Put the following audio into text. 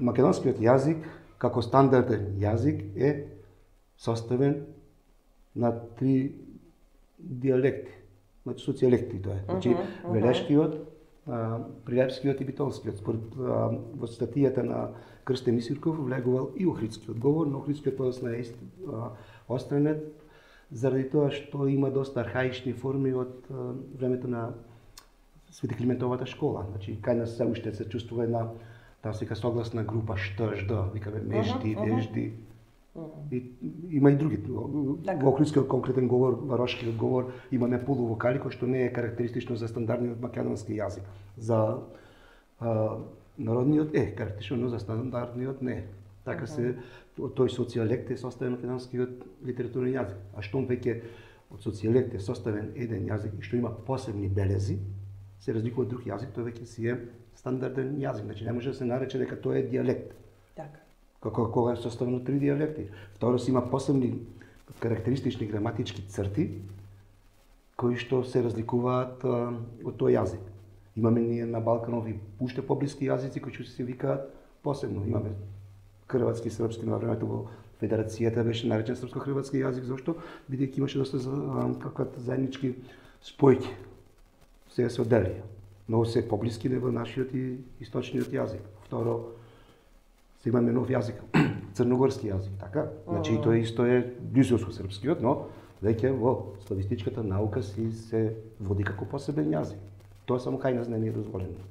македонскиот јазик како стандарден јазик е составен на три диалекти, значи социјалекти тоа е. Значи, uh -huh, велешкиот, прилепскиот и битолскиот. Според во статијата на Крстен Мисирков влегувал и охридскиот говор, но охридскиот подосна е остранет заради тоа што има доста архаични форми од времето на Свети Климентовата школа. Значи, кај нас се уште се чувствува една таа се согласна група што, викаме межди, вежди. И, има и други. Така. Во охридскиот конкретен говор, варошкиот говор, има не полувокали, кој што не е карактеристично за стандардниот македонски јазик. За а, народниот е карактеристично, но за стандардниот не. Така се тој социјалект е составен од македонскиот литературен јазик. А што веќе од социјалект е составен еден јазик и што има посебни белези, се разликува од друг јазик, тој веќе си е стандарден јазик. Значи не може да се нарече дека тоа е диалект. Така. Како кога е составено три диалекти. Второ си има посебни карактеристични граматички црти кои што се разликуваат од тој јазик. Имаме ние на Балканов и уште поблиски јазици кои што се викаат посебно. Имаме хрватски, српски на времето во Федерацијата беше наречен српско-хрватски јазик, зашто? Бидејќи имаше доста за, каква заеднички спојки. Се оддели. Но се поблиски не во нашиот и источниот јазик. Второ, се имаме нов јазик, црногорски јазик, така? Значи и тоа исто е близо со српскиот, но веќе во славистичката наука си се води како посебен јазик. Тоа само кај нас не е дозволено.